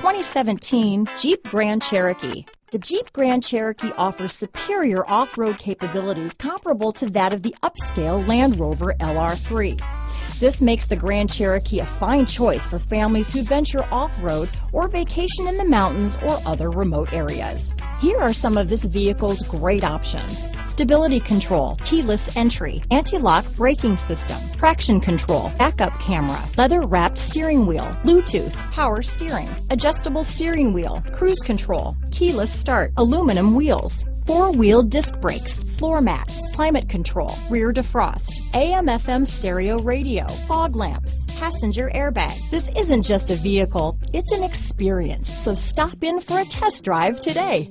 2017 Jeep Grand Cherokee. The Jeep Grand Cherokee offers superior off-road capability comparable to that of the upscale Land Rover LR3. This makes the Grand Cherokee a fine choice for families who venture off-road or vacation in the mountains or other remote areas. Here are some of this vehicle's great options stability control, keyless entry, anti-lock braking system, traction control, backup camera, leather wrapped steering wheel, Bluetooth, power steering, adjustable steering wheel, cruise control, keyless start, aluminum wheels, four-wheel disc brakes, floor mats, climate control, rear defrost, AM FM stereo radio, fog lamps, passenger airbag. This isn't just a vehicle, it's an experience. So stop in for a test drive today.